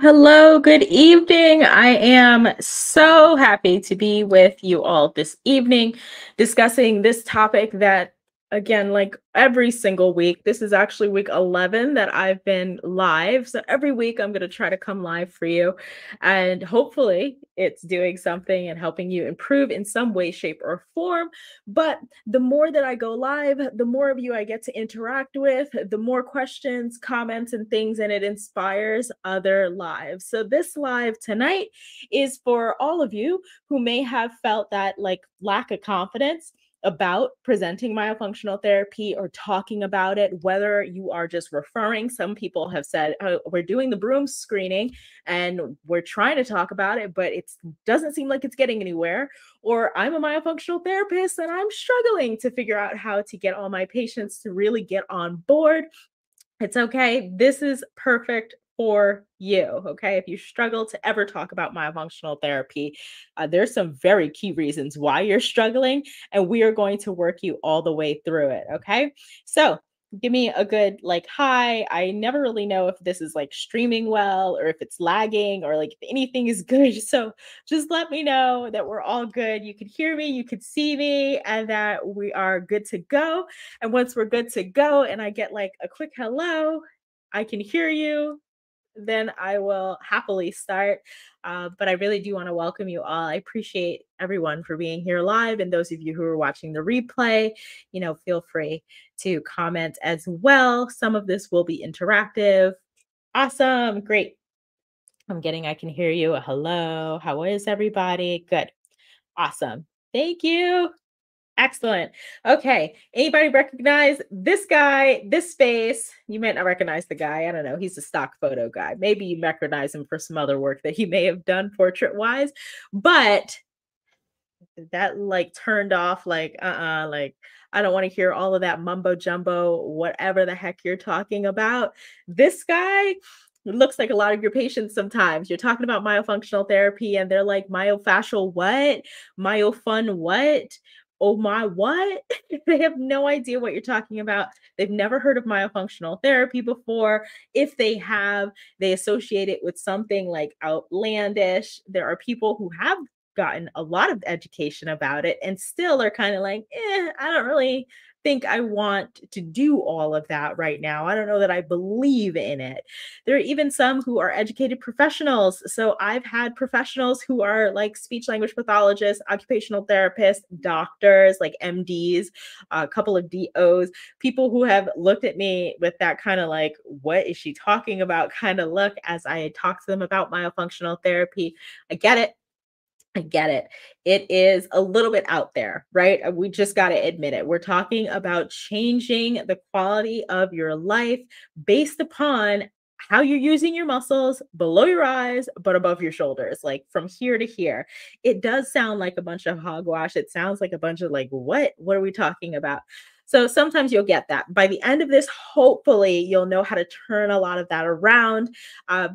Hello, good evening. I am so happy to be with you all this evening discussing this topic that again, like every single week. This is actually week 11 that I've been live. So every week I'm going to try to come live for you. And hopefully it's doing something and helping you improve in some way, shape, or form. But the more that I go live, the more of you I get to interact with, the more questions, comments, and things, and it inspires other lives. So this live tonight is for all of you who may have felt that like lack of confidence about presenting myofunctional therapy or talking about it, whether you are just referring. Some people have said, oh, we're doing the broom screening and we're trying to talk about it, but it doesn't seem like it's getting anywhere. Or I'm a myofunctional therapist and I'm struggling to figure out how to get all my patients to really get on board. It's okay. This is perfect for you. Okay. If you struggle to ever talk about myofunctional therapy, uh, there's some very key reasons why you're struggling, and we are going to work you all the way through it. Okay. So, give me a good like hi i never really know if this is like streaming well or if it's lagging or like if anything is good so just let me know that we're all good you can hear me you can see me and that we are good to go and once we're good to go and i get like a quick hello i can hear you then I will happily start. Uh, but I really do want to welcome you all. I appreciate everyone for being here live. And those of you who are watching the replay, you know, feel free to comment as well. Some of this will be interactive. Awesome. Great. I'm getting, I can hear you. Hello. How is everybody? Good. Awesome. Thank you. Excellent. Okay. Anybody recognize this guy, this face? You might not recognize the guy. I don't know. He's a stock photo guy. Maybe you recognize him for some other work that he may have done portrait wise, but that like turned off like uh-uh like I don't want to hear all of that mumbo jumbo whatever the heck you're talking about. This guy looks like a lot of your patients sometimes. You're talking about myofunctional therapy and they're like myofascial what? Myofun what? Oh my, what? they have no idea what you're talking about. They've never heard of myofunctional therapy before. If they have, they associate it with something like outlandish. There are people who have gotten a lot of education about it and still are kind of like, eh, I don't really think I want to do all of that right now. I don't know that I believe in it. There are even some who are educated professionals. So I've had professionals who are like speech language pathologists, occupational therapists, doctors, like MDs, a couple of DOs, people who have looked at me with that kind of like, what is she talking about kind of look as I talk to them about myofunctional therapy. I get it. I get it. It is a little bit out there, right? Uh, we just got to admit it. We're talking about changing the quality of your life based upon how you're using your muscles below your eyes, but above your shoulders, like from here to here. It does sound like a bunch of hogwash. It sounds like a bunch of like, what? What are we talking about? So sometimes you'll get that. By the end of this, hopefully, you'll know how to turn a lot of that around. Uh,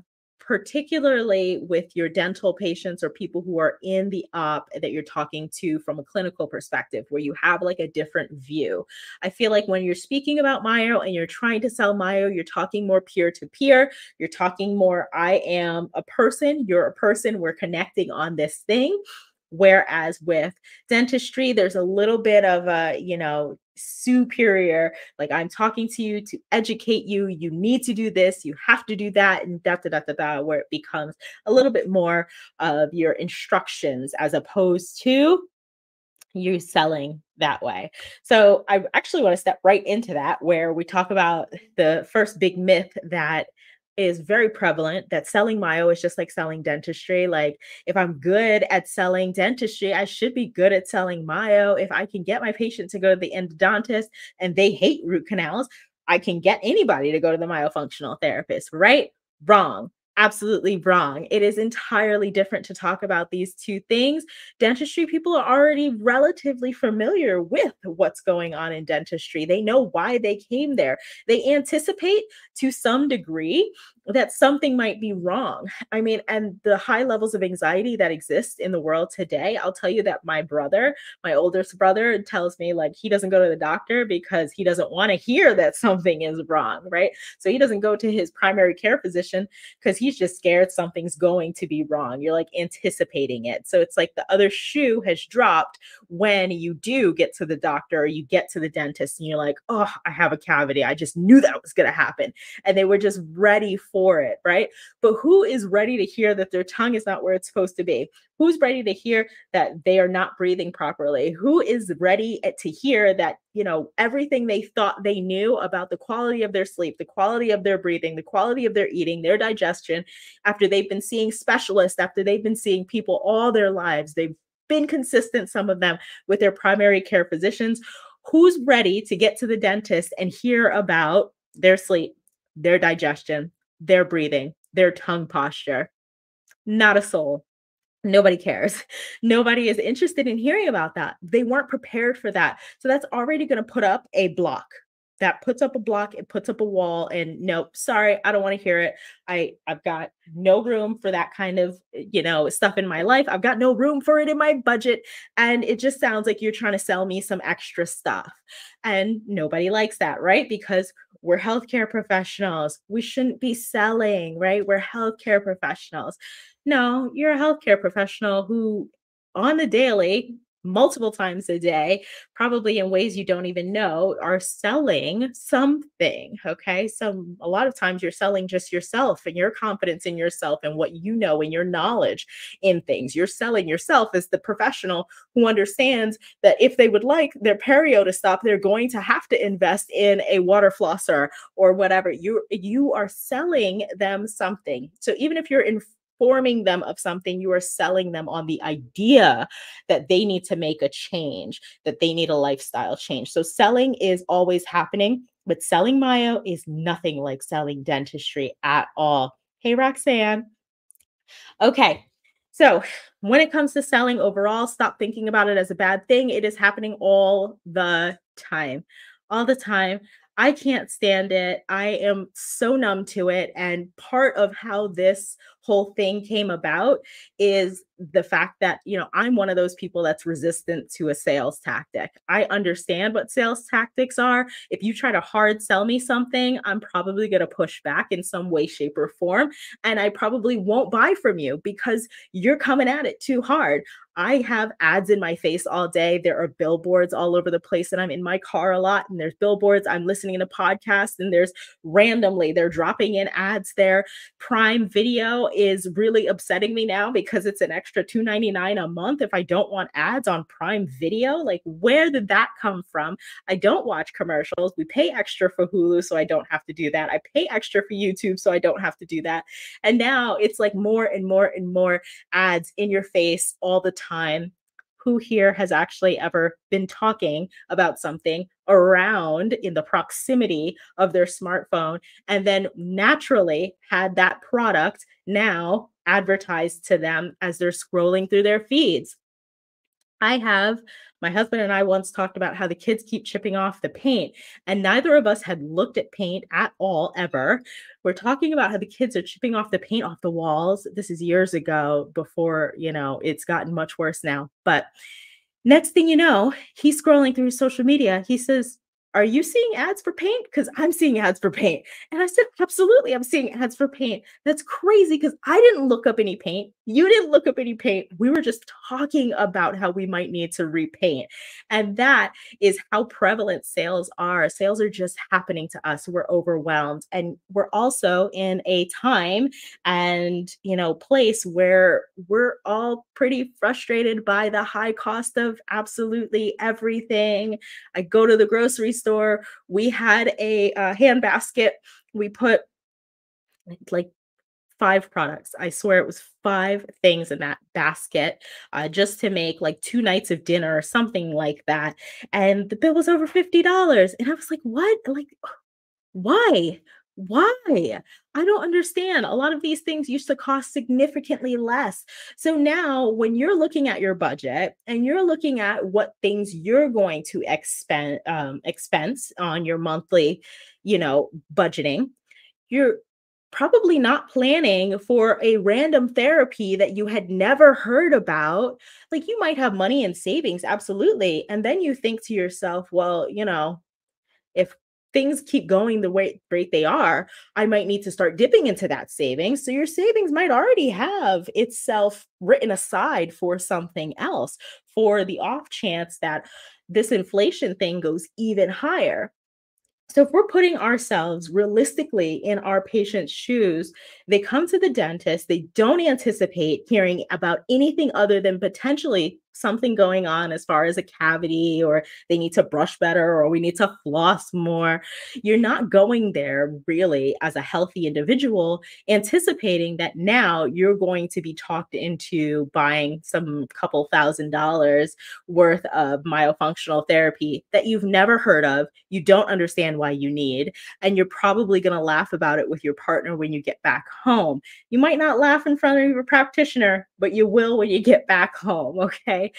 particularly with your dental patients or people who are in the op that you're talking to from a clinical perspective, where you have like a different view. I feel like when you're speaking about Myo and you're trying to sell Myo, you're talking more peer to peer. You're talking more, I am a person, you're a person, we're connecting on this thing. Whereas with dentistry, there's a little bit of a, you know, superior, like I'm talking to you to educate you. You need to do this, you have to do that, and da da da da da, where it becomes a little bit more of your instructions as opposed to you selling that way. So I actually want to step right into that where we talk about the first big myth that is very prevalent that selling myo is just like selling dentistry. Like, if I'm good at selling dentistry, I should be good at selling myo. If I can get my patient to go to the endodontist and they hate root canals, I can get anybody to go to the myofunctional therapist, right? Wrong absolutely wrong. It is entirely different to talk about these two things. Dentistry people are already relatively familiar with what's going on in dentistry. They know why they came there. They anticipate to some degree that something might be wrong. I mean, and the high levels of anxiety that exist in the world today, I'll tell you that my brother, my oldest brother, tells me like he doesn't go to the doctor because he doesn't want to hear that something is wrong, right? So he doesn't go to his primary care physician because he's just scared something's going to be wrong. You're like anticipating it. So it's like the other shoe has dropped when you do get to the doctor or you get to the dentist and you're like, oh, I have a cavity. I just knew that was going to happen. And they were just ready it, right? But who is ready to hear that their tongue is not where it's supposed to be? Who's ready to hear that they are not breathing properly? Who is ready to hear that, you know, everything they thought they knew about the quality of their sleep, the quality of their breathing, the quality of their eating, their digestion, after they've been seeing specialists, after they've been seeing people all their lives, they've been consistent, some of them, with their primary care physicians. Who's ready to get to the dentist and hear about their sleep, their digestion, their breathing, their tongue posture. Not a soul. Nobody cares. Nobody is interested in hearing about that. They weren't prepared for that. So that's already going to put up a block that puts up a block it puts up a wall and nope sorry i don't want to hear it i i've got no room for that kind of eh, you know stuff in my life i've got no room for it in my budget and it just sounds like you're trying to sell me some extra stuff and nobody likes that right because we're healthcare professionals we shouldn't be selling right? We're healthcare professionals. No you're a healthcare professional who on the daily multiple times a day, probably in ways you don't even know, are selling something. Okay. So a lot of times you're selling just yourself and your confidence in yourself and what you know and your knowledge in things. You're selling yourself as the professional who understands that if they would like their perio to stop, they're going to have to invest in a water flosser or whatever. You you are selling them something. So even if you're in informing them of something, you are selling them on the idea that they need to make a change, that they need a lifestyle change. So selling is always happening, but selling Myo is nothing like selling dentistry at all. Hey, Roxanne. Okay. So, when it comes to selling overall, stop thinking about it as a bad thing. It is happening all the time. All the time. I can't stand it. I am so numb to it. And part of how this whole thing came about is the fact that, you know, I'm one of those people that's resistant to a sales tactic. I understand what sales tactics are. If you try to hard sell me something, I'm probably going to push back in some way, shape, or form. And I probably won't buy from you because you're coming at it too hard. I have ads in my face all day. There are billboards all over the place, and I'm in my car a lot. And there's billboards. I'm listening to podcasts, and there's randomly they're dropping in ads there. Prime Video is really upsetting me now because it's an extra $2.99 a month if I don't want ads on Prime Video. Like, where did that come from? I don't watch commercials. We pay extra for Hulu, so I don't have to do that. I pay extra for YouTube, so I don't have to do that. And now it's like more and more and more ads in your face all the time who here has actually ever been talking about something around in the proximity of their smartphone and then naturally had that product now advertised to them as they're scrolling through their feeds. I have my husband and I once talked about how the kids keep chipping off the paint, and neither of us had looked at paint at all ever. We're talking about how the kids are chipping off the paint off the walls. This is years ago before, you know, it's gotten much worse now. But next thing you know, he's scrolling through social media. He says, are you seeing ads for paint? Because I'm seeing ads for paint. And I said, Absolutely, I'm seeing ads for paint. That's crazy because I didn't look up any paint. You didn't look up any paint. We were just talking about how we might need to repaint. And that is how prevalent sales are. Sales are just happening to us. We're overwhelmed. And we're also in a time and, you know, place where we're all pretty frustrated by the high cost of absolutely everything. I go to the grocery store store. We had a uh, hand basket. We put like five products. I swear it was five things in that basket uh, just to make like two nights of dinner or something like that. And the bill was over $50. And I was like, what? Like, why? Why? I don't understand. A lot of these things used to cost significantly less. So now, when you're looking at your budget and you're looking at what things you're going to expend um, expense on your monthly, you know, budgeting, you're probably not planning for a random therapy that you had never heard about. Like you might have money in savings, absolutely. And then you think to yourself, well, you know, if things keep going the way rate they are, I might need to start dipping into that savings. So your savings might already have itself written aside for something else for the off chance that this inflation thing goes even higher. So, if we're putting ourselves realistically in our patient's shoes, they come to the dentist, they don't anticipate hearing about anything other than potentially something going on as far as a cavity or they need to brush better or we need to floss more. You're not going there really as a healthy individual, anticipating that now you're going to be talked into buying some couple thousand dollars worth of myofunctional therapy that you've never heard of, you don't understand why you need, and you're probably going to laugh about it with your partner when you get back home. You might not laugh in front of your practitioner, but you will when you get back home. Okay.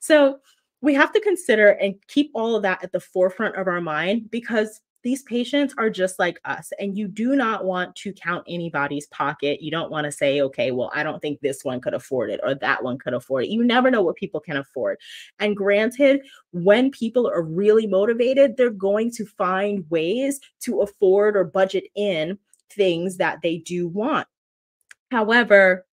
So we have to consider and keep all of that at the forefront of our mind because these patients are just like us and you do not want to count anybody's pocket you don't want to say okay well i don't think this one could afford it or that one could afford it you never know what people can afford and granted when people are really motivated they're going to find ways to afford or budget in things that they do want however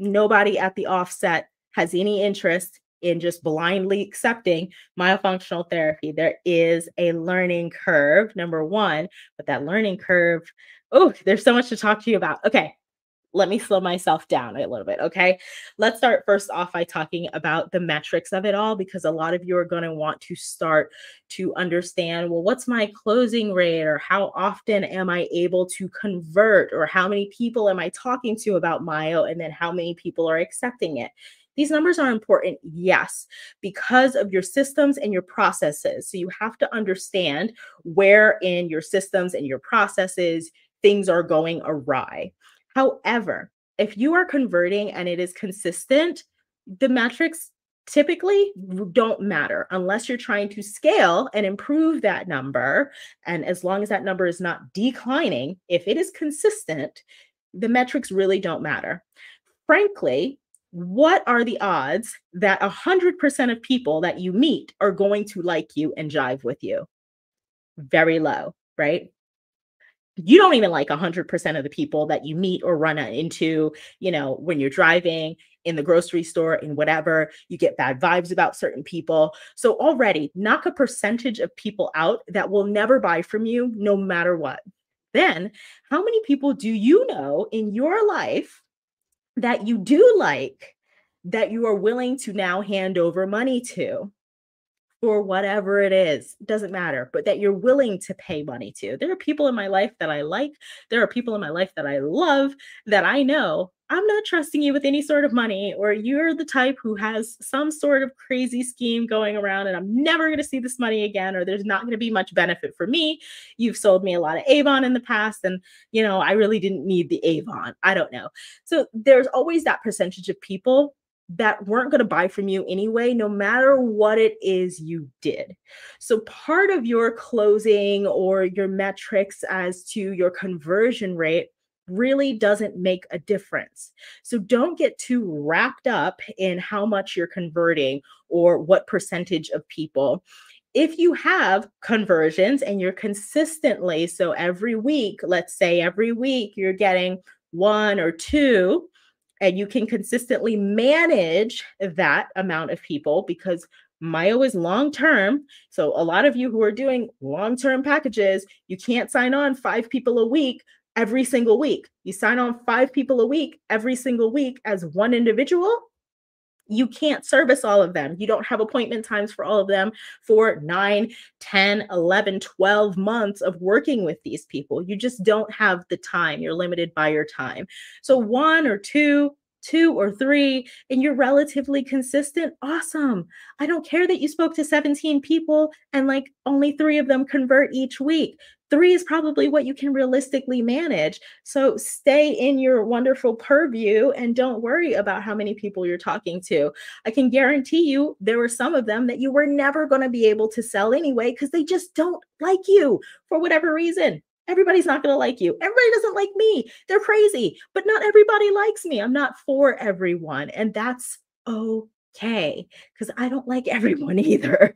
nobody at the offset has any interest in just blindly accepting myofunctional therapy. There is a learning curve, number one, but that learning curve, oh, there's so much to talk to you about. Okay, let me slow myself down a little bit. Okay. Let's start first off by talking about the metrics of it all, because a lot of you are going to want to start to understand well, what's my closing rate, or how often am I able to convert, or how many people am I talking to about Myo, and then how many people are accepting it. These numbers are important, yes, because of your systems and your processes. So you have to understand where in your systems and your processes things are going awry. However, if you are converting and it is consistent, the metrics typically don't matter unless you're trying to scale and improve that number. And as long as that number is not declining, if it is consistent, the metrics really don't matter. Frankly, what are the odds that 100% of people that you meet are going to like you and jive with you? Very low, right? You don't even like 100% of the people that you meet or run into, you know, when you're driving in the grocery store, in whatever, you get bad vibes about certain people. So already knock a percentage of people out that will never buy from you no matter what. Then, how many people do you know in your life that you do like that you are willing to now hand over money to for whatever it is doesn't matter but that you're willing to pay money to. There are people in my life that i like there are people in my life that i love that i know i'm not trusting you with any sort of money or you're the type who has some sort of crazy scheme going around and i'm never going to see this money again or there's not going to be much benefit for me. You've sold me a lot of avon in the past and you know i really didn't need the avon. I don't know. So there's always that percentage of people that weren't going to buy from you anyway, no matter what it is you did. So, part of your closing or your metrics as to your conversion rate really doesn't make a difference. So, don't get too wrapped up in how much you're converting or what percentage of people. If you have conversions and you're consistently, so every week, let's say every week you're getting one or two and you can consistently manage that amount of people because Myo is long term. So, a lot of you who are doing long term packages, you can't sign on five people a week every single week. You sign on five people a week every single week as one individual you can't service all of them. You don't have appointment times for all of them for 9, 10, 11, 12 months of working with these people. You just don't have the time. You're limited by your time. So, one or two, two or three, and you're relatively consistent, awesome. I don't care that you spoke to 17 people and like only three of them convert each week. Three is probably what you can realistically manage. So stay in your wonderful purview and don't worry about how many people you're talking to. I can guarantee you there were some of them that you were never going to be able to sell anyway because they just don't like you for whatever reason Everybody's not going to like you. Everybody doesn't like me. They're crazy, but not everybody likes me. I'm not for everyone. And that's okay because I don't like everyone either.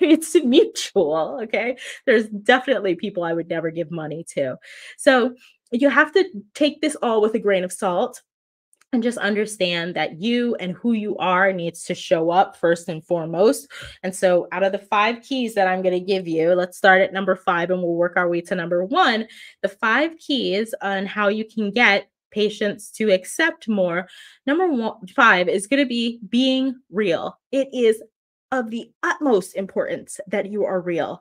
it's mutual. Okay. There's definitely people I would never give money to. So you have to take this all with a grain of salt and just understand that you and who you are needs to show up first and foremost. And so, out of the five keys that I'm going to give you, let's start at number five and we'll work our way to number one. The five keys on how you can get patients to accept more. Number one, five is going to be being real. It is of the utmost importance that you are real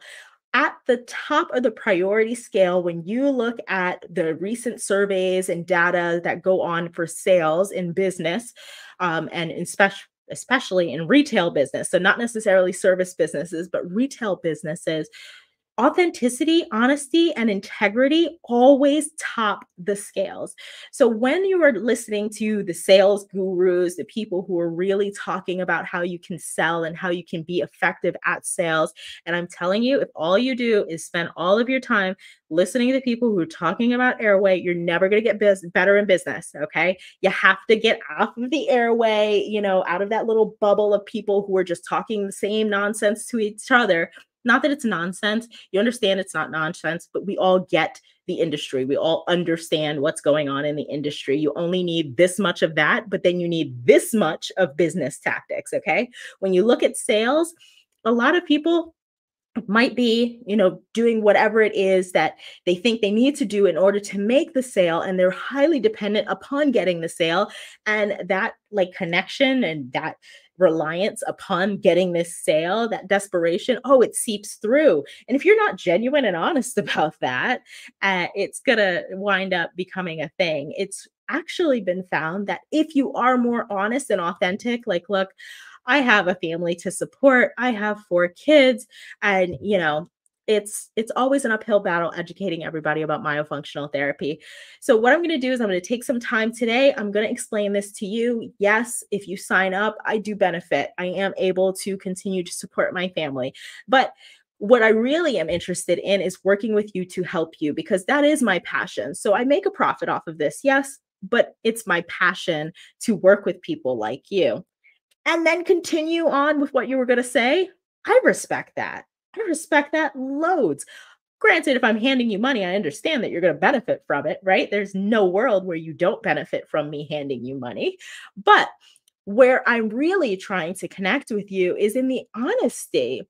at the top of the priority scale when you look at the recent surveys and data that go on for sales in business um, and especially especially in retail business so not necessarily service businesses but retail businesses authenticity, honesty, and integrity always top the scales. So when you are listening to the sales gurus, the people who are really talking about how you can sell and how you can be effective at sales, and I'm telling you, if all you do is spend all of your time listening to people who are talking about airway, you're never going to get biz- better in business. Okay. You have to get off of the airway, you know, out of that little bubble of people who are just talking the same nonsense to each other not that it's nonsense. You understand it's not nonsense, but we all get the industry. We all understand what's going on in the industry. You only need this much of that, but then you need this much of business tactics. Okay. When you look at sales, a lot of people might be you know doing whatever it is that they think they need to do in order to make the sale and they're highly dependent upon getting the sale and that like connection and that reliance upon getting this sale, that desperation, oh, it seeps through. And if you're not genuine and honest about that, uh, it's going to wind up becoming a thing. It's actually been found that if you are more honest and authentic, like, look, I have a family to support, I have four kids, and, you know, it's it's always an uphill battle educating everybody about myofunctional therapy. So what I'm going to do is I'm going to take some time today. I'm going to explain this to you. Yes, if you sign up, I do benefit. I am able to continue to support my family. But what I really am interested in is working with you to help you because that is my passion. So I make a profit off of this. Yes, but it's my passion to work with people like you. And then continue on with what you were going to say. I respect that. I respect that loads. Granted, if I'm handing you money, I understand that you're going to benefit from it, right? There's no world where you don't benefit from me handing you money. But where I'm really trying to connect with you is in the honesty.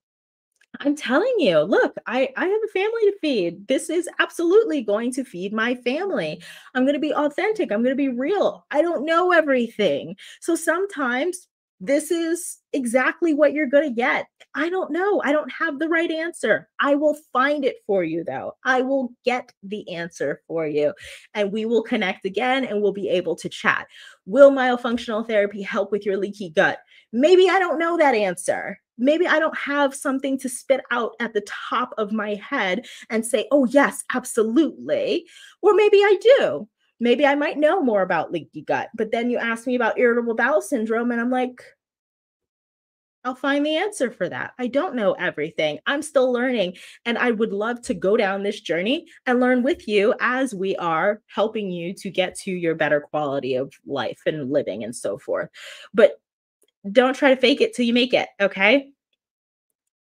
I'm telling you, look, I, I have a family to feed. This is absolutely going to feed my family. I'm going to be authentic. I'm going to be real. I don't know everything. So sometimes this is exactly what you're going to get. I don't know. I don't have the right answer. I will find it for you, though. I will get the answer for you, and we will connect again and we'll be able to chat. Will myofunctional therapy help with your leaky gut? Maybe I don't know that answer. Maybe I don't have something to spit out at the top of my head and say, oh, yes, absolutely. Or maybe I do maybe I might know more about leaky gut. But then you ask me about irritable bowel syndrome, and I'm like, I'll find the answer for that. I don't know everything. I'm still learning. And I would love to go down this journey and learn with you as we are helping you to get to your better quality of life and living and so forth. But don't try to fake it till you make it. Okay.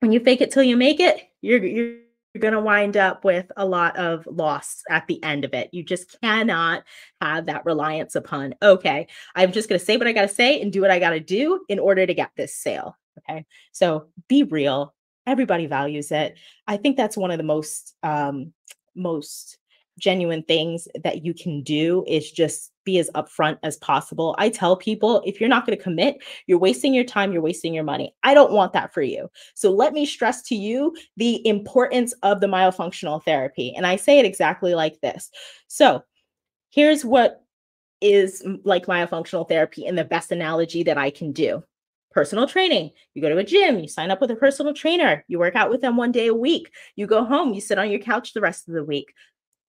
When you fake it till you make it, you're, you're you're going to wind up with a lot of loss at the end of it. You just cannot have that reliance upon, okay, I'm just going to say what I got to say and do what I got to do in order to get this sale. Okay. So be real. Everybody values it. I think that's one of the most, um, most genuine things that you can do is just be as upfront as possible. I tell people if you're not going to commit, you're wasting your time, you're wasting your money. I don't want that for you. So let me stress to you the importance of the myofunctional therapy. And I say it exactly like this. So here's what is like myofunctional therapy and the best analogy that I can do. Personal training. You go to a gym, you sign up with a personal trainer, you work out with them one day a week. You go home, you sit on your couch the rest of the week.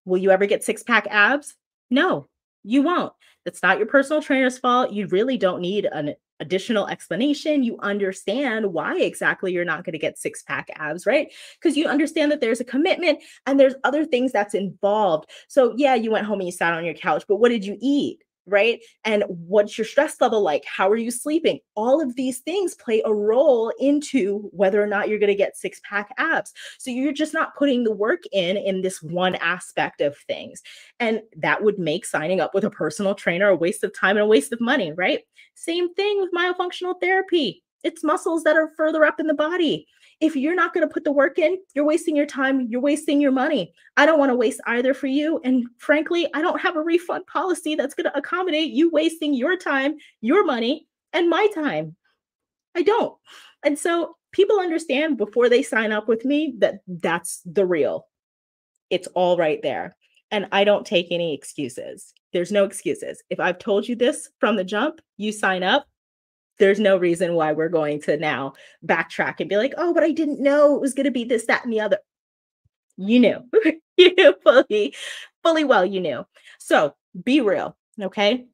Will you ever get six pack abs? No, you won't. It's not your personal trainer's fault. You really don't need an additional explanation, you understand why exactly you're not going to get six pack abs, right? Because you understand that there's a commitment and there's other things that's involved. So, yeah, you went home and you sat on your couch, but what did you eat? Right? And what's your stress level like? How are you sleeping? All of these things play a role into whether or not you're going to get six pack abs. So you're just not putting the work in in this one aspect of things. And that would make signing up with a personal trainer a waste of time and a waste of money, right? Same thing with myofunctional therapy. It's muscles that are further up in the body if you're not going to put the work in, you're wasting your time, you're wasting your money. I don't want to waste either for you. And frankly, I don't have a refund policy that's going to accommodate you wasting your time, your money, and my time. I don't. And so people understand before they sign up with me that that's the real. It's all right there. And I don't take any excuses. There's no excuses. If I've told you this from the jump, you sign up, there's no reason why we're going to now backtrack and be like, oh, but I didn't know it was going to be this, that, and the other. You knew, you knew fully, fully well, you knew. So be real. Okay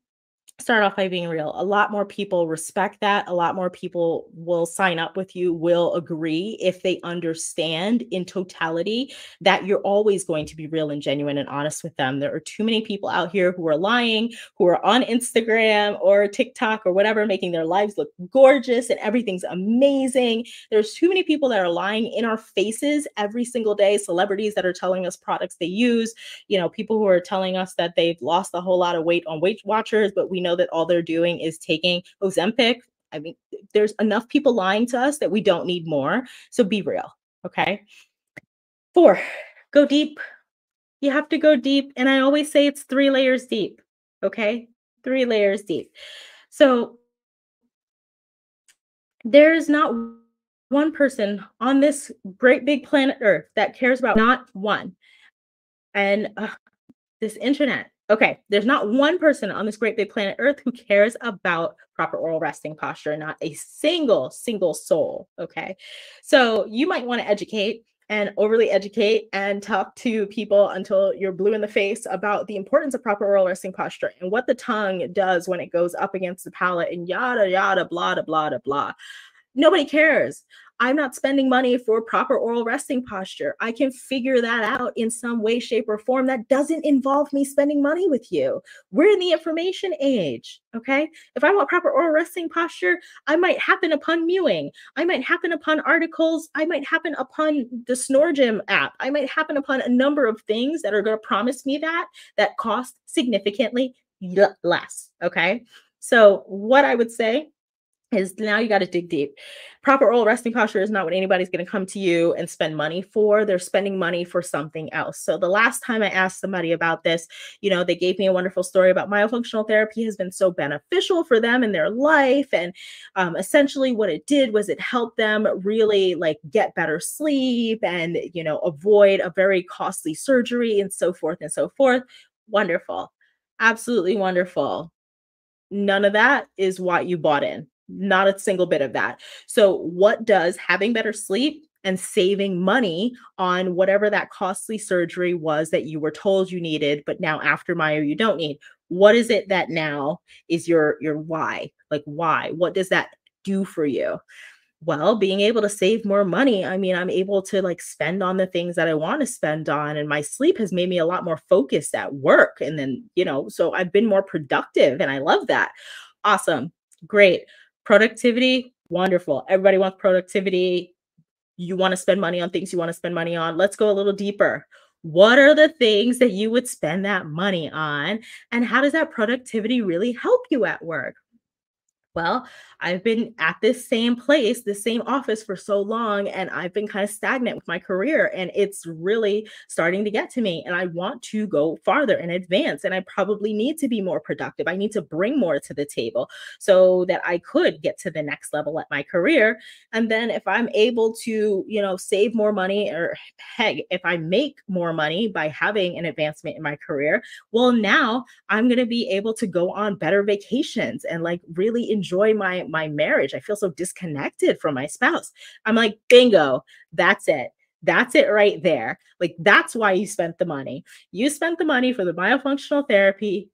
start off by being real. A lot more people respect that. A lot more people will sign up with you, will agree if they understand in totality that you're always going to be real and genuine and honest with them. There are too many people out here who are lying, who are on Instagram or TikTok or whatever, making their lives look gorgeous and everything's amazing. There's too many people that are lying in our faces every single day. Celebrities that are telling us products they use, you know, people who are telling us that they've lost a whole lot of weight on Weight Watchers, but we know that all they're doing is taking Ozempic. I mean, there's enough people lying to us that we don't need more. So be real. Okay. Four, go deep. You have to go deep. And I always say it's three layers deep. Okay. Three layers deep. So there's not one person on this great big planet Earth that cares about not one. And uh, this internet Okay, there's not one person on this great big planet Earth who cares about proper oral resting posture, not a single, single soul. Okay, so you might want to educate and overly educate and talk to people until you're blue in the face about the importance of proper oral resting posture and what the tongue does when it goes up against the palate and yada, yada, blah, blah, blah, blah. Nobody cares. I'm not spending money for proper oral resting posture. I can figure that out in some way, shape, or form that doesn't involve me spending money with you. We're in the information age. Okay. If I want proper oral resting posture, I might happen upon mewing. I might happen upon articles. I might happen upon the Snoregym app. I might happen upon a number of things that are going to promise me that that cost significantly less. Okay. So, what I would say is now you got to dig deep. Proper oral resting posture is not what anybody's going to come to you and spend money for. They're spending money for something else. So the last time I asked somebody about this, you know, they gave me a wonderful story about myofunctional therapy has been so beneficial for them in their life. And um, essentially what it did was it helped them really like get better sleep and, you know, avoid a very costly surgery and so forth and so forth. Wonderful. Absolutely wonderful. None of that is what you bought in not a single bit of that. So, what does having better sleep and saving money on whatever that costly surgery was that you were told you needed, but now after Myo you don't need? What is it that now is your your why? Like why? What does that do for you? Well, being able to save more money, I mean, I'm able to like spend on the things that I want to spend on. And my sleep has made me a lot more focused at work. And then, you know, so I've been more productive and I love that. Awesome. Great. Productivity, wonderful. Everybody wants productivity. You want to spend money on things you want to spend money on. Let's go a little deeper. What are the things that you would spend that money on? And how does that productivity really help you at work? Well, I've been at this same place, the same office for so long, and I've been kind of stagnant with my career, and it's really starting to get to me. And I want to go farther and advance, and I probably need to be more productive. I need to bring more to the table so that I could get to the next level at my career. And then if I'm able to, you know, save more money, or heck, if I make more money by having an advancement in my career, well, now I'm going to be able to go on better vacations and like really enjoy my my marriage. I feel so disconnected from my spouse. I'm like, bingo, that's it. That's it right there. Like, that's why you spent the money. You spent the money for the myofunctional therapy.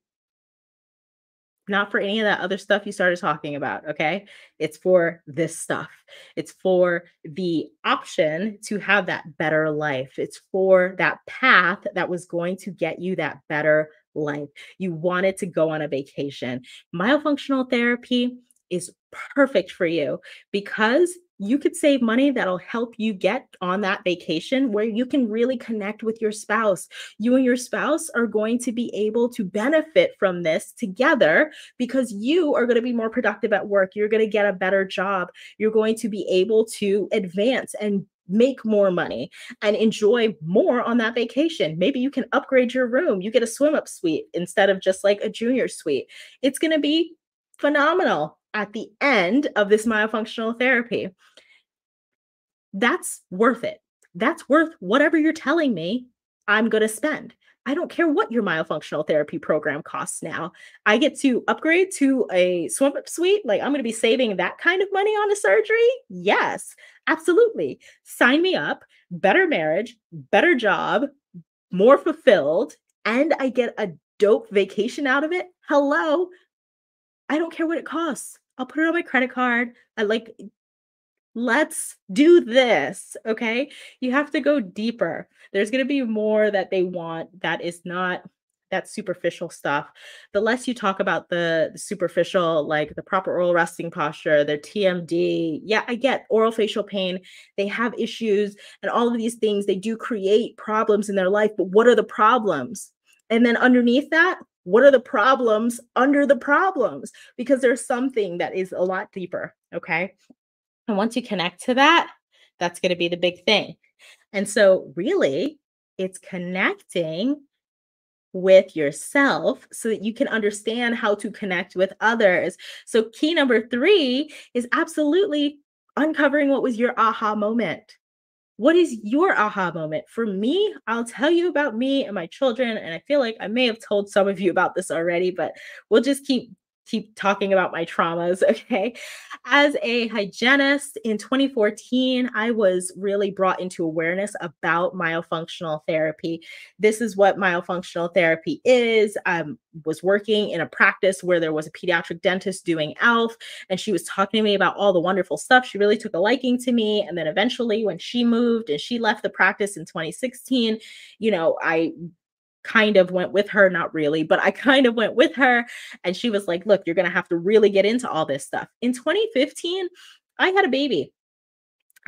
not for any of that other stuff you started talking about. Okay. It's for this stuff. It's for the option to have that better life. It's for that path that was going to get you that better life. You wanted to go on a vacation. Myofunctional therapy is perfect for you because you could save money that'll help you get on that vacation where you can really connect with your spouse. You and your spouse are going to be able to benefit from this together because you are going to be more productive at work. You're going to get a better job. You're going to be able to advance and make more money and enjoy more on that vacation. Maybe you can upgrade your room. You get a swim up suite instead of just like a junior suite. It's going to be phenomenal at the end of this myofunctional therapy. That's worth it. That's worth whatever you're telling me I'm going to spend. I don't care what your myofunctional therapy program costs now. I get to upgrade to a swim up suite. Like I'm going to be saving that kind of money on a surgery. Yes, absolutely. Sign me up. Better marriage, better job, more fulfilled, and I get a dope vacation out of it. Hello. I don't care what it costs. I'll put it on my credit card. I like let's do this. Okay. You have to go deeper. There's going to be more that they want that is not that superficial stuff. The less you talk about the, the, superficial, like the proper oral resting posture, their TMD. Yeah, I get oral facial pain. They have issues and all of these things. They do create problems in their life. But what are the problems? And then underneath that, what are the problems under the problems? Because there's something that is a lot deeper. Okay. And once you connect to that, that's going to be the big thing. And so, really, it's connecting with yourself so that you can understand how to connect with others. So, key number three is absolutely uncovering what was your aha moment. What is your aha moment? For me, I'll tell you about me and my children. And I feel like I may have told some of you about this already, but we'll just keep keep talking about my traumas, okay? As a hygienist in 2014, I was really brought into awareness about myofunctional therapy. This is what myofunctional therapy is. I was working in a practice where there was a pediatric dentist doing ALF, and she was talking to me about all the wonderful stuff. She really took a liking to me. And then eventually, when she moved and she left the practice in 2016, you know, I kind of went with her, not really, but I kind of went with her. And she was like, Look, you're going to have to really get into all this stuff. In 2015, I had a baby.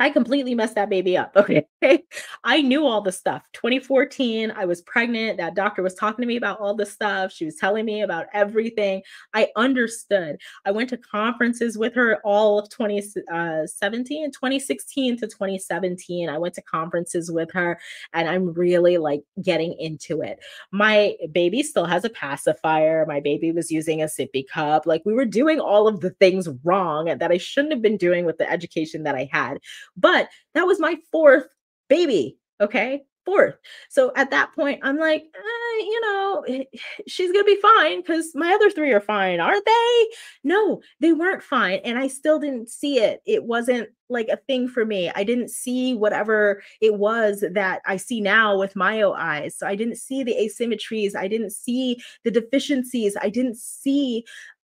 I completely messed that baby up. Okay. I knew all the stuff. 2014, I was pregnant. That doctor was talking to me about all the stuff. She was telling me about everything. I understood. I went to conferences with her all of 2017, uh, 2016 to 2017. I went to conferences with her and I'm really like getting into it. My baby still has a pacifier. My baby was using a sippy cup. Like we were doing all of the things wrong that I shouldn't have been doing with the education that I had but that was my fourth baby. Okay. Fourth. So at that point, I'm like, eh, you know, eh, she's going to be fine because my other three are fine, aren't they? No, they weren't fine. And I still didn't see it. It wasn't like a thing for me. I didn't see whatever it was that I see now with my eyes. So I didn't see the asymmetries. I didn't see the deficiencies. I didn't see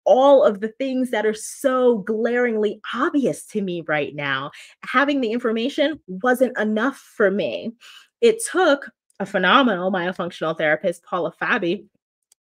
all of the things that are so glaringly obvious to me right now. Having the information wasn't enough for me. It took a phenomenal myofunctional therapist, Paula Fabbie,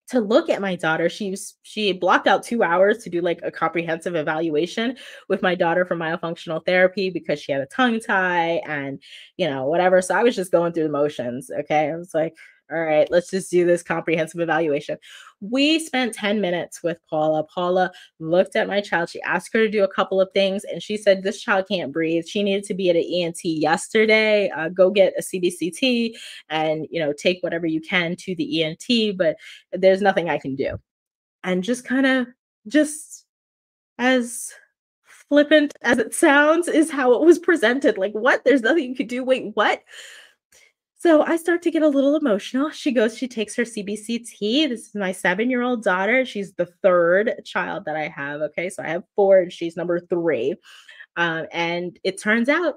to look at my daughter. She was, she blocked out two hours to do like a comprehensive evaluation with my daughter for myofunctional therapy because she had a tongue tie and you know whatever. So I was just going through the motions. Okay, I was like, all right, let's just do this comprehensive evaluation. We spent 10 minutes with Paula. Paula looked at my child. She asked her to do a couple of things, and she said, This child can't breathe. She needed to be at an ENT yesterday. Uh, go get a CBCT and, you know, take whatever you can to the ENT, but there's nothing I can do. And just kind of, just as flippant as it sounds, is how it was presented. Like, what? There's nothing you could do. Wait, what? So I start to get a little emotional. She goes, she takes her CBCT. This is my seven year old daughter. She's the third child that I have. Okay. So I have four and she's number three. Um, and it turns out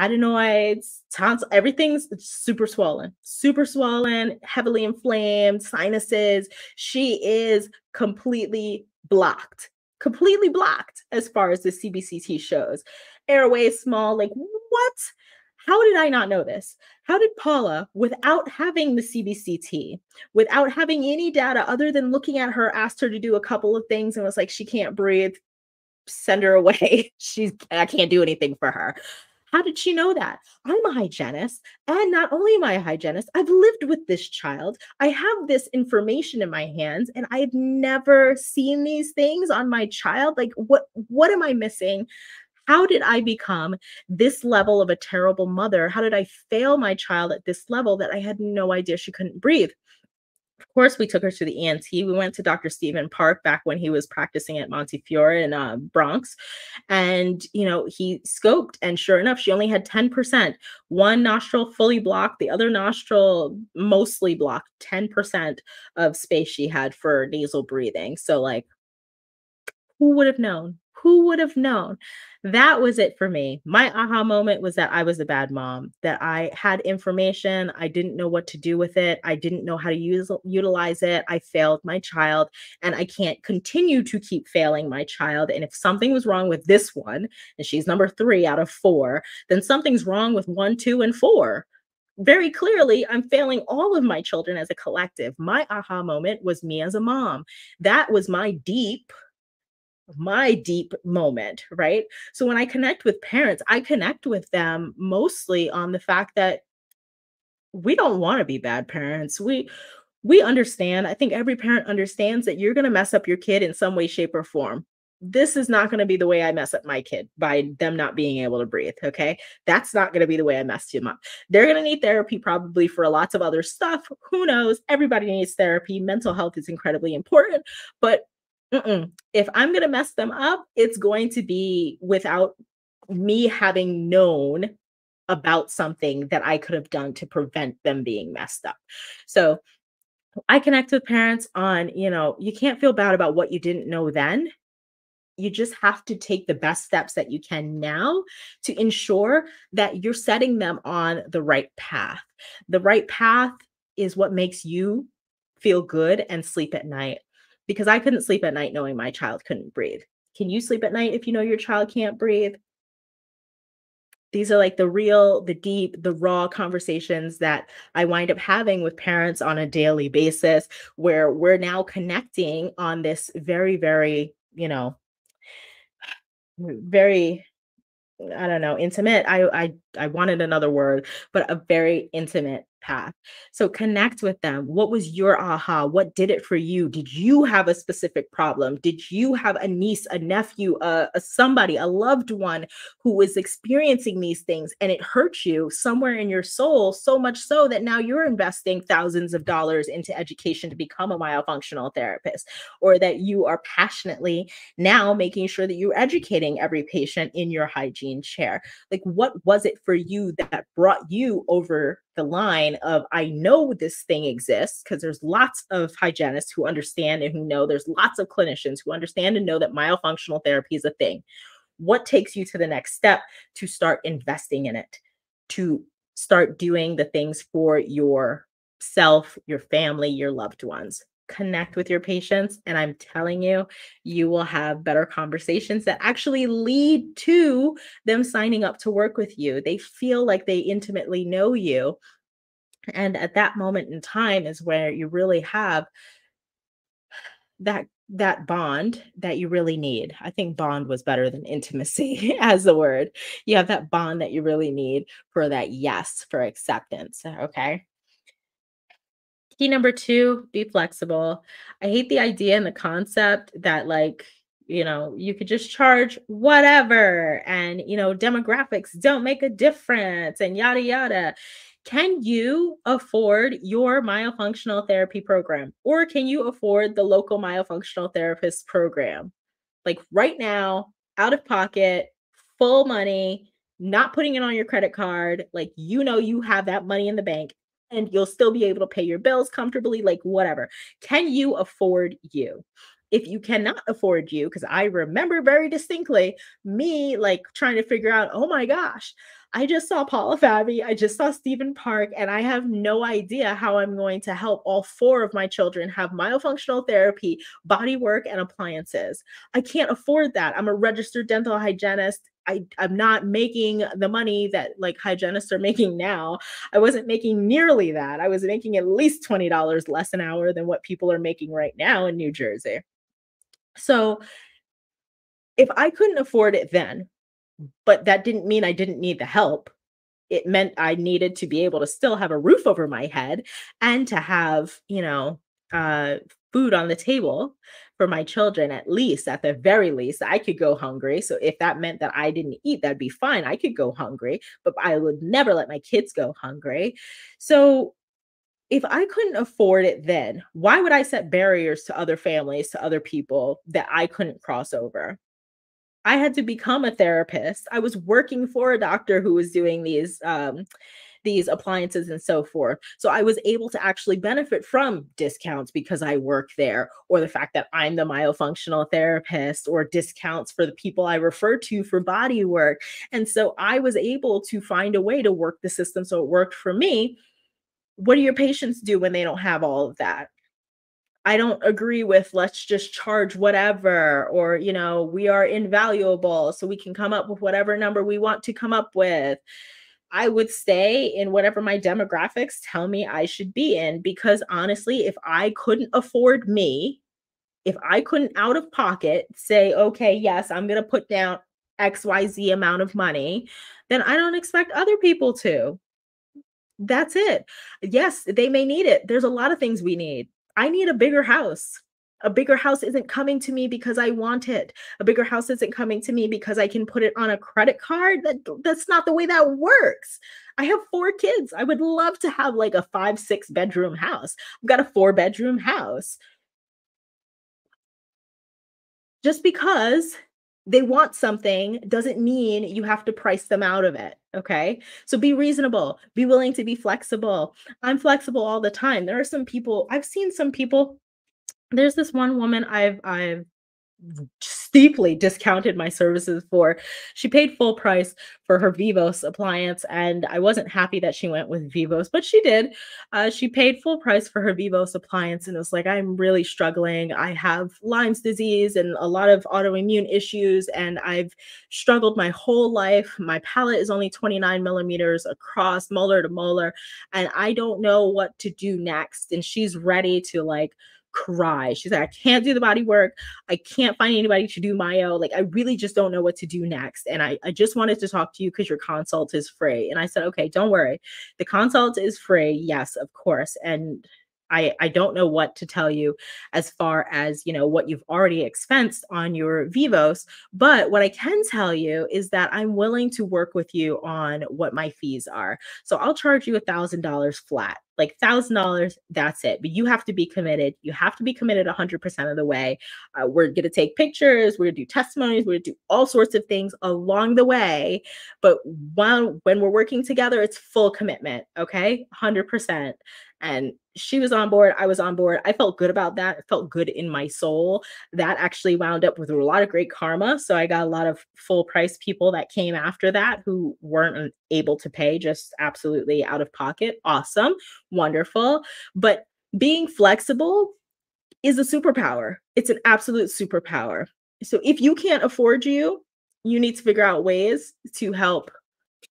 adenoids, tonsil, everything's super swollen, super swollen, heavily inflamed, sinuses. She is completely blocked, completely blocked as far as the CBCT shows. Airway small, like what? How did I not know this? How did Paula, without having the CBCT, without having any data other than looking at her, asked her to do a couple of things and was like, she can't breathe, send her away. She's I can't do anything for her. How did she know that? I'm a hygienist. And not only am I a hygienist, I've lived with this child. I have this information in my hands and I've never seen these things on my child. Like what what am I missing? How did I become this level of a terrible mother? How did I fail my child at this level that I had no idea she couldn't breathe? of course, we took her to the ENT. We went to Dr. Steven Park back when he was practicing at Montefiore in uh, Bronx. And, you know, he scoped, and sure enough, she only had 10%. One nostril fully blocked, the other nostril mostly blocked, 10% of space she had for nasal breathing. So, like, who would have known? Who would have known? That was it for me. My aha moment was that I was a bad mom, that I had information, I didn't know what to do with it, I didn't know how to use utilize it. I failed my child and I can't continue to keep failing my child. And if something was wrong with this one, and she's number 3 out of 4, then something's wrong with 1, 2 and 4 very clearly i'm failing all of my children as a collective my aha moment was me as a mom that was my deep my deep moment, right? So when I connect with parents, I connect with them mostly on the fact that we don't want to be bad parents. We we understand. I think every parent understands that you're going to mess up your kid in some way shape or form. This is not going to be the way I mess up my kid by them not being able to breathe, okay? That's not going to be the way I mess them up. They're going to need therapy probably for lots of other stuff. Who knows? Everybody needs therapy. Mental health is incredibly important, but Mm-mm. If I'm going to mess them up, it's going to be without me having known about something that I could have done to prevent them being messed up. So I connect with parents on, you know, you can't feel bad about what you didn't know then. You just have to take the best steps that you can now to ensure that you're setting them on the right path. The right path is what makes you feel good and sleep at night because I couldn't sleep at night knowing my child couldn't breathe. Can you sleep at night if you know your child can't breathe? These are like the real, the deep, the raw conversations that I wind up having with parents on a daily basis, where we're now connecting on this very, very, you know, very I don't know, intimate. I I I wanted another word, but a very intimate path. So connect with them. What was your aha? What did it for you? Did you have a specific problem? Did you have a niece, a nephew, a, a somebody, a loved one who was experiencing these things and it hurt you somewhere in your soul so much so that now you're investing thousands of dollars into education to become a myofunctional therapist or that you are passionately now making sure that you're educating every patient in your hygiene chair. Like what was it for you that brought you over the line of I know this thing exists because there's lots of hygienists who understand and who know there's lots of clinicians who understand and know that myofunctional therapy is a thing. What takes you to the next step to start investing in it, to start doing the things for yourself, your family, your loved ones? Connect with your patients. And I'm telling you, you will have better conversations that actually lead to them signing up to work with you. They feel like they intimately know you. And at that moment in time is where you really have that that bond that you really need. I think bond was better than intimacy as the word. You have that bond that you really need for that yes, for acceptance. Okay. Key number two, be flexible. I hate the idea and the concept that, like, you know, you could just charge whatever and, you know, demographics don't make a difference and yada, yada. Can you afford your myofunctional therapy program or can you afford the local myofunctional therapist program? Like right now, out of pocket, full money, not putting it on your credit card. Like, you know, you have that money in the bank and you'll still be able to pay your bills comfortably, like whatever. Can you afford you? If you cannot afford you, because I remember very distinctly me like trying to figure out, oh my gosh, I just saw Paula Fabbie, I just saw Steven Park, and I have no idea how I'm going to help all four of my children have myofunctional therapy, body work, and appliances. I can't afford that. I'm a registered dental hygienist. I, I'm not making the money that like hygienists are making now. I wasn't making nearly that. I was making at least $20 less an hour than what people are making right now in New Jersey. So if I couldn't afford it then, but that didn't mean I didn't need the help. It meant I needed to be able to still have a roof over my head and to have, you know, uh, food on the table for my children, at least, at the very least. I could go hungry. So if that meant that I didn't eat, that'd be fine. I could go hungry, but I would never let my kids go hungry. So if I couldn't afford it then, why would I set barriers to other families, to other people that I couldn't cross over? I had to become a therapist. I was working for a doctor who was doing these um, these appliances and so forth. So I was able to actually benefit from discounts because I work there, or the fact that I'm the myofunctional therapist, or discounts for the people I refer to for body work. And so I was able to find a way to work the system so it worked for me. What do your patients do when they don't have all of that? I don't agree with let's just charge whatever, or, you know, we are invaluable, so we can come up with whatever number we want to come up with. I would stay in whatever my demographics tell me I should be in because honestly, if I couldn't afford me, if I couldn't out of pocket say, okay, yes, I'm going to put down XYZ amount of money, then I don't expect other people to. That's it. Yes, they may need it. There's a lot of things we need. I need a bigger house. A bigger house isn't coming to me because I want it. A bigger house isn't coming to me because I can put it on a credit card. That that's not the way that works. I have four kids. I would love to have like a 5 6 bedroom house. I've got a 4 bedroom house. Just because they want something doesn't mean you have to price them out of it. Okay. So be reasonable, be willing to be flexible. I'm flexible all the time. There are some people, I've seen some people. There's this one woman I've I've steeply discounted my services for. She paid full price for her Vivos appliance, and I wasn't happy that she went with Vivos, but she did. Uh, she paid full price for her Vivos appliance, and it was like, I'm really struggling. I have Lyme's disease and a lot of autoimmune issues, and I've struggled my whole life. My palate is only 29 millimeters across, molar to molar, and I don't know what to do next. And she's ready to like cry. She's like, I can't do the body work. I can't find anybody to do myo. Like, I really just don't know what to do next. And I, I just wanted to talk to you because your consult is free. And I said, okay, don't worry. The consult is free. Yes, of course. And I, I don't know what to tell you as far as you know what you've already expensed on your vivos but what i can tell you is that i'm willing to work with you on what my fees are so i'll charge you a thousand dollars flat like thousand dollars that's it. But you have to be committed. You have to be committed 100% of the way. Uh, we're going to take pictures we're going to do testimonies we're going to do all sorts of things along the way. But while when we're working together it's full commitment okay? 100% and she was on board i was on board i felt good about that it felt good in my soul. That actually wound up with a lot of great karma so i got a lot of full price people that came after that who weren't able to pay just absolutely out of pocket awesome wonderful but being flexible is a superpower it's an absolute superpower. So if you can't afford you you need to figure out ways to help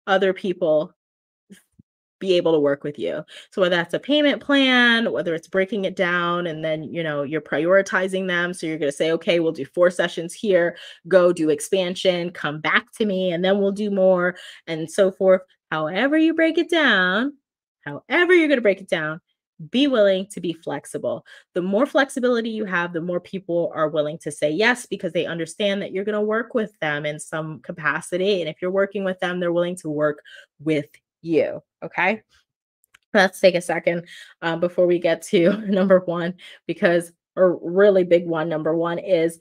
other people be able to work with you. So whether that's a payment plan, whether it's breaking it down and then, you know, you're prioritizing them. So you're going to say, okay, we'll do four sessions here, go do expansion, come back to me, and then we'll do more and so forth. However you break it down, however you're going to break it down, be willing to be flexible. The more flexibility you have, the more people are willing to say yes because they understand that you're going to work with them in some capacity. And if you're working with them, they're willing to work with you. Okay. Let's take a second um, before we get to number one, because a really big one, number one is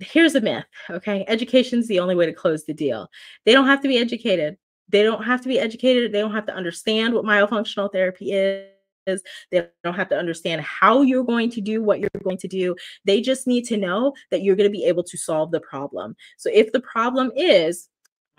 here's a myth. Okay. Education's the only way to close the deal. They don't have to be educated. They don't have to be educated. They don't have to understand what myofunctional therapy is. They don't have to understand how you're going to do what you're going to do. They just need to know that you're going to be able to solve the problem. So if the problem is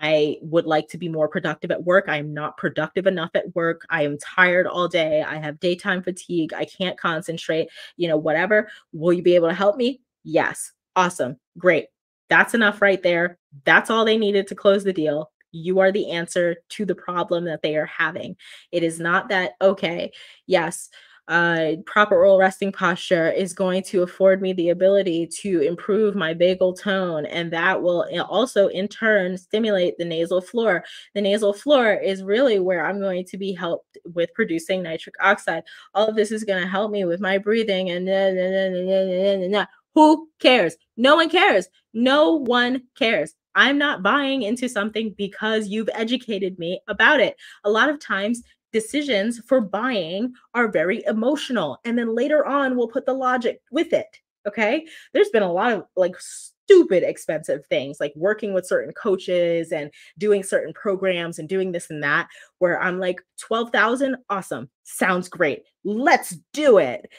I would like to be more productive at work. I am not productive enough at work. I am tired all day. I have daytime fatigue. I can't concentrate, you know, whatever. Will you be able to help me? Yes. Awesome. Great. That's enough right there. That's all they needed to close the deal. You are the answer to the problem that they are having. It is not that, okay, yes, uh, proper oral resting posture is going to afford me the ability to improve my vagal tone, and that will also in turn stimulate the nasal floor. The nasal floor is really where I'm going to be helped with producing nitric oxide. All of this is going to help me with my breathing, and nah, nah, nah, who cares? No one cares. No one cares. I'm not buying into something because you've educated me about it. A lot of times, decisions for buying are very emotional. And then later on, we'll put the logic with it. Okay. There's been a lot of like stupid expensive things like working with certain coaches and doing certain programs and doing this and that where I'm like 12,000 awesome sounds great let's do it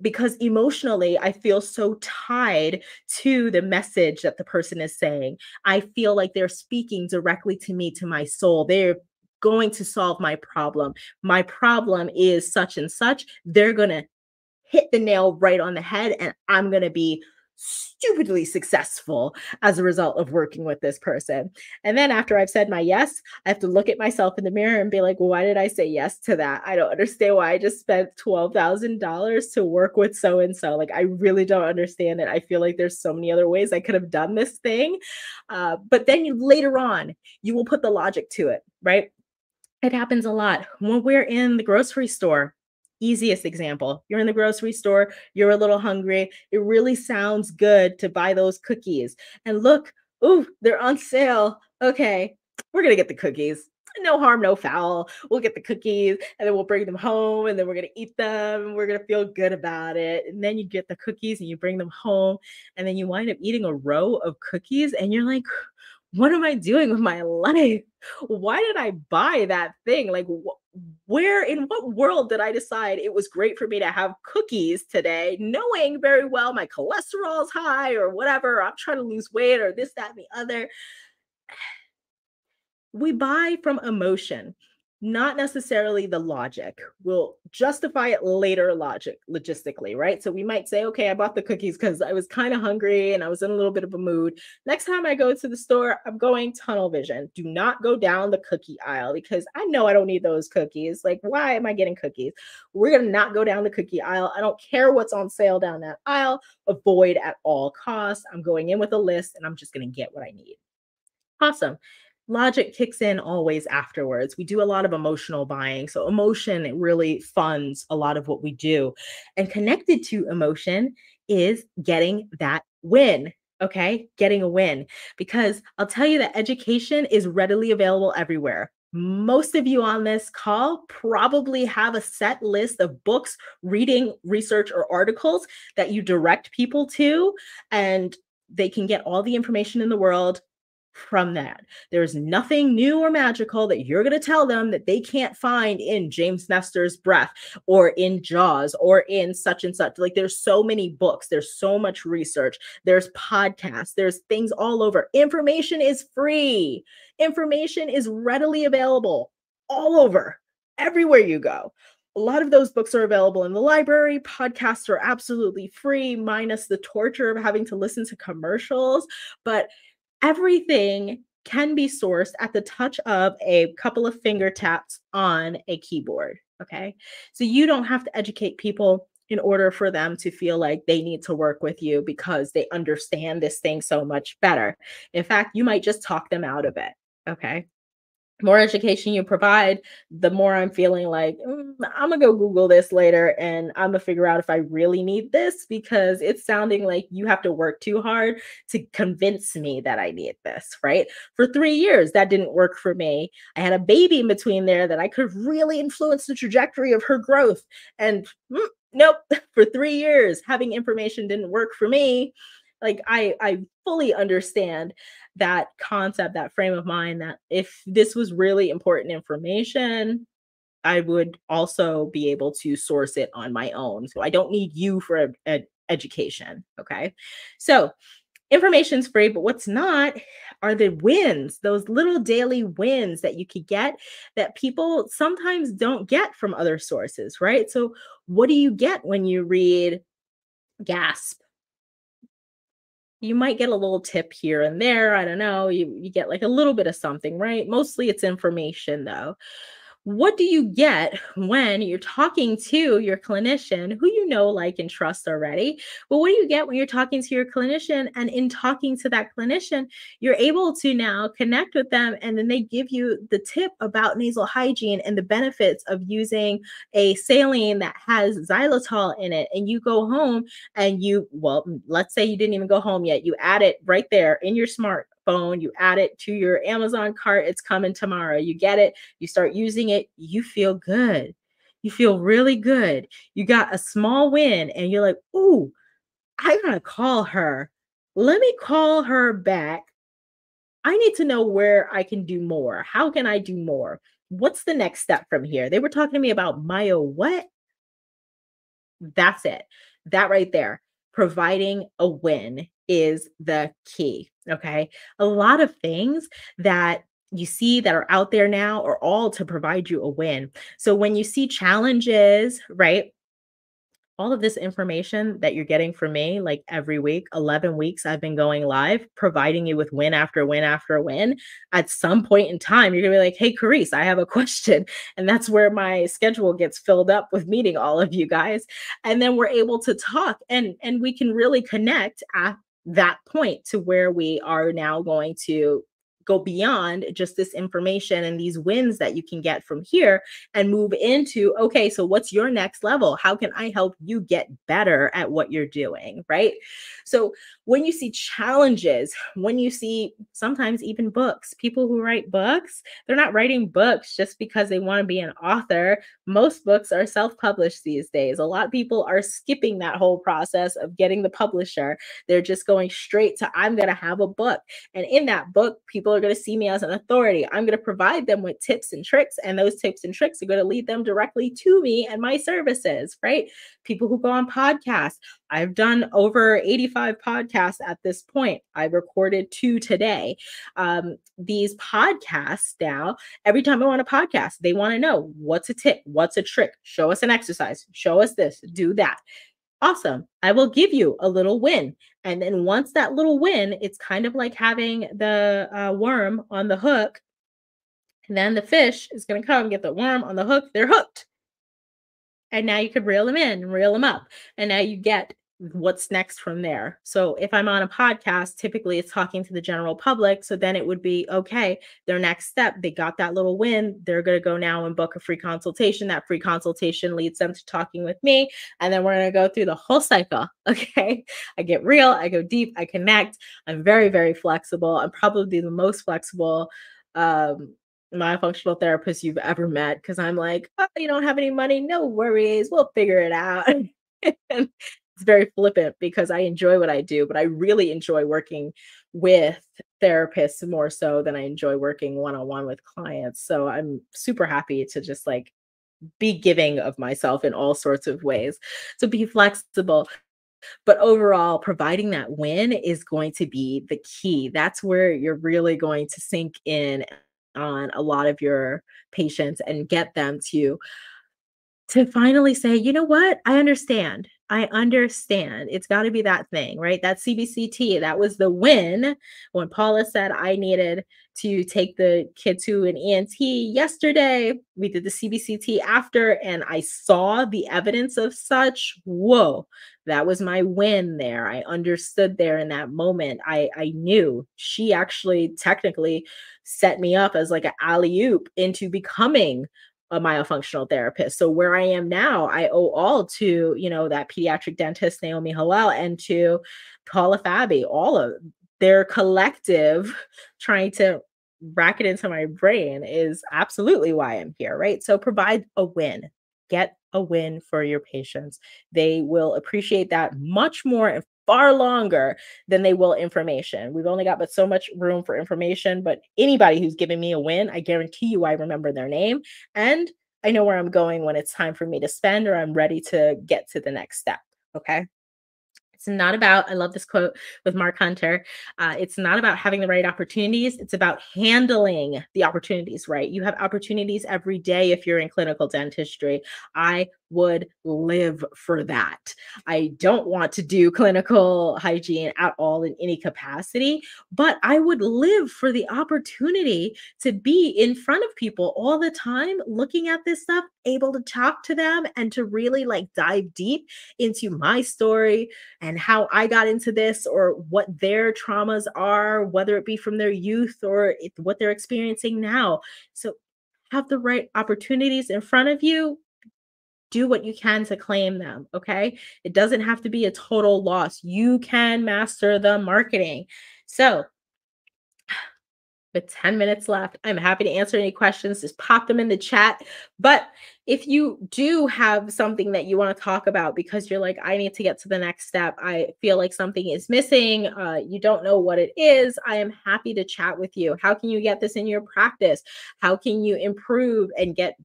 because emotionally I feel so tied to the message that the person is saying. I feel like they're speaking directly to me, to my soul. They're going to solve my problem. My problem is such and such. They're going to hit the nail right on the head, and I'm going to be stupidly successful as a result of working with this person. And then after I've said my yes, I have to look at myself in the mirror and be like, why did I say yes to that? I don't understand why I just spent $12,000 to work with so and so. Like, I really don't understand it. I feel like there's so many other ways I could have done this thing. Uh, but then you, later on, you will put the logic to it, right? It happens a lot when we're in the grocery store Easiest example you're in the grocery store, you're a little hungry. It really sounds good to buy those cookies. And look, ooh, they're on sale. Okay, we're going to get the cookies. No harm, no foul. We'll get the cookies and then we'll bring them home and then we're going to eat them and we're going to feel good about it. And then you get the cookies and you bring them home and then you wind up eating a row of cookies and you're like, what am I doing with my life? Why did I buy that thing? Like, wh- where in what world did I decide it was great for me to have cookies today, knowing very well my cholesterol's high or whatever, I'm trying to lose weight or this, that, and the other? We buy from emotion not necessarily the logic. We'll justify it later logic logistically, right? So we might say, okay, I bought the cookies because I was kind of hungry and I was in a little bit of a mood. Next time I go to the store, I'm going tunnel vision. Do not go down the cookie aisle because I know I don't need those cookies. Like, why am I getting cookies? We're gonna not go down the cookie aisle. I don't care what's on sale down that aisle. Avoid at all costs. I'm going in with a list and I'm just gonna get what I need. Awesome logic kicks in always afterwards. We do a lot of emotional buying. So, emotion really funds a lot of what we do. And connected to emotion is getting that win. Okay, getting a win. Because I'll tell you that education is readily available everywhere. Most of you on this call probably have a set list of books, reading, research, or articles that you direct people to, and they can get all the information in the world from that. There's nothing new or magical that you're going to tell them that they can't find in James Nestor's Breath or in Jaws or in such and such. Like there's so many books, there's so much research, there's podcasts, there's things all over. Information is free. Information is readily available all over, everywhere you go. A lot of those books are available in the library. Podcasts are absolutely free, minus the torture of having to listen to commercials. But everything can be sourced at the touch of a couple of finger taps on a keyboard. Okay. So you don't have to educate people in order for them to feel like they need to work with you because they understand this thing so much better. In fact, you might just talk them out of it. Okay more education you provide, the more I'm feeling like mm, I'm gonna go Google this later and I'm gonna figure out if I really need this because it's sounding like you have to work too hard to convince me that I need this, right? For three years, that didn't work for me. I had a baby in between there that I could really influence the trajectory of her growth. And mm, nope, for three years, having information didn't work for me like i i fully understand that concept that frame of mind that if this was really important information i would also be able to source it on my own so i don't need you for a, a education okay so information's free, but what's not are the wins, those little daily wins that you could get that people sometimes don't get from other sources, right? So, what do you get when you read Gasp? You might get a little tip here and there. I don't know. You, you get like a little bit of something, right? Mostly it's information though what do you get when you're talking to your clinician who you know, like, and trust already? But what do you get when you're talking to your clinician? And in talking to that clinician, you're able to now connect with them, and then they give you the tip about nasal hygiene and the benefits of using a saline that has xylitol in it. And you go home and you, well, let's say you didn't even go home yet, you add it right there in your smart phone, you add it to your Amazon cart, it's coming tomorrow. You get it, you start using it, you feel good. You feel really good. You got a small win, and you're like, Ooh, I gotta call her. Let me call her back. I need to know where I can do more. How can I do more? What's the next step from here? They were talking to me about Myo what? That's it. That right there. Providing a win is the key. Okay. A lot of things that you see that are out there now are all to provide you a win. So when you see challenges, right? All of this information that you're getting from me, like every week, 11 weeks I've been going live, providing you with win after win after win. At some point in time, you're gonna be like, hey, Carice, I have a question. And that's where my schedule gets filled up with meeting all of you guys. And then we're able to talk and, and we can really connect at that point to where we are now going to go beyond just this information and these wins that you can get from here and move into okay so what's your next level? How can i help you get better at what you're doing right? So when you see challenges when you see sometimes even books people who write books they're not writing books just because they want to be an author. Most books are self-published these days. A lot of people are skipping that whole process of getting the publisher. They're just going straight to i'm going to have a book. And in that book people are going to see me as an authority. I'm going to provide them with tips and tricks, and those tips and tricks are going to lead them directly to me and my services, right? People who go on podcasts. I've done over 85 podcasts at this point. I recorded two today. Um, these podcasts now, every time I want a podcast, they want to know what's a tip, what's a trick, show us an exercise, show us this, do that awesome i will give you a little win and then once that little win it's kind of like having the uh, worm on the hook and then the fish is going to come get the worm on the hook they're hooked. And now you could reel them in reel them up and now you get what's next from there. So if I'm on a podcast, typically it's talking to the general public. So then it would be okay, their next step, they got that little win. They're going to go now and book a free consultation. That free consultation leads them to talking with me. And then we're going to go through the whole cycle. Okay. I get real, I go deep, I connect. I'm very, very flexible. I'm probably the most flexible um myofunctional therapist you've ever met because I'm like, oh, you don't have any money, no worries, we'll figure it out. it's very flippant because I enjoy what I do, but I really enjoy working with therapists more so than I enjoy working one on one with clients. So I'm super happy to just like be giving of myself in all sorts of ways. So be flexible. But overall, providing that win is going to be the key. That's where you're really going to sink in on a lot of your patients and get them to to finally say, you know what? I understand. I understand. It's got to be that thing, right? That CBCT, that was the win when Paula said I needed to take the kid to an ENT yesterday. We did the CBCT after, and I saw the evidence of such. Whoa, that was my win there. I understood there in that moment. I, I knew she actually technically set me up as like an alley oop into becoming a myofunctional therapist. So where I am now, I owe all to, you know, that pediatric dentist Naomi Hallel and to Paula Fabbie, all of their collective trying to rack it into my brain is absolutely why I'm here, right? So provide a win. Get a win for your patients. They will appreciate that much more far longer than they will information. We've only got but so much room for information, but anybody who's giving me a win, I guarantee you I remember their name and I know where I'm going when it's time for me to spend or I'm ready to get to the next step. Okay. It's not about, I love this quote with Mark Hunter. Uh, it's not about having the right opportunities. It's about handling the opportunities right. You have opportunities every day if you're in clinical dentistry. I would live for that. I don't want to do clinical hygiene at all in any capacity, but I would live for the opportunity to be in front of people all the time, looking at this stuff, able to talk to them and to really like dive deep into my story and how I got into this or what their traumas are, whether it be from their youth or what they're experiencing now. So have the right opportunities in front of you do what you can to claim them. Okay. It doesn't have to be a total loss. You can master the marketing. So, with 10 minutes left, I'm happy to answer any questions. Just pop them in the chat. But if you do have something that you want to talk about because you're like, I need to get to the next step, I feel like something is missing, uh, you don't know what it is, I am happy to chat with you. How can you get this in your practice? How can you improve and get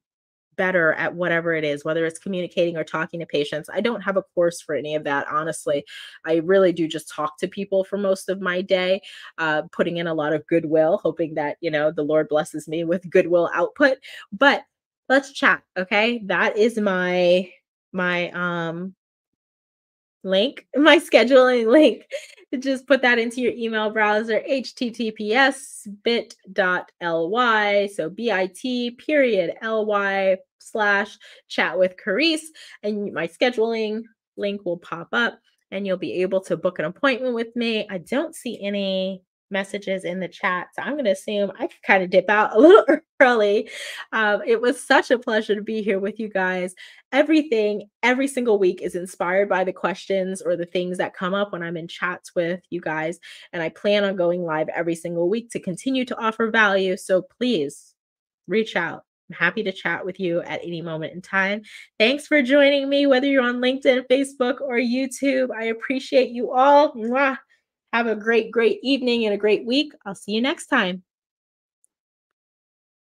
better at whatever it is, whether it's communicating or talking to patients. I don't have a course for any of that, honestly. I really do just talk to people for most of my day, uh, putting in a lot of goodwill, hoping that, you know, the Lord blesses me with goodwill output. But let's chat, okay? That is my my um link, my scheduling link. Just put that into your email browser, https bit.ly. So bit period ly slash chat with Carice. And my scheduling link will pop up and you'll be able to book an appointment with me. I don't see any messages in the chat. So I'm going to assume I could kind of dip out a little early. Um, it was such a pleasure to be here with you guys. Everything, every single week is inspired by the questions or the things that come up when I'm in chats with you guys. And I plan on going live every single week to continue to offer value. So please reach out. I'm happy to chat with you at any moment in time. Thanks for joining me, whether you're on LinkedIn, Facebook, or YouTube. I appreciate you all. Mwah. Have a great, great evening and a great week. I'll see you next time.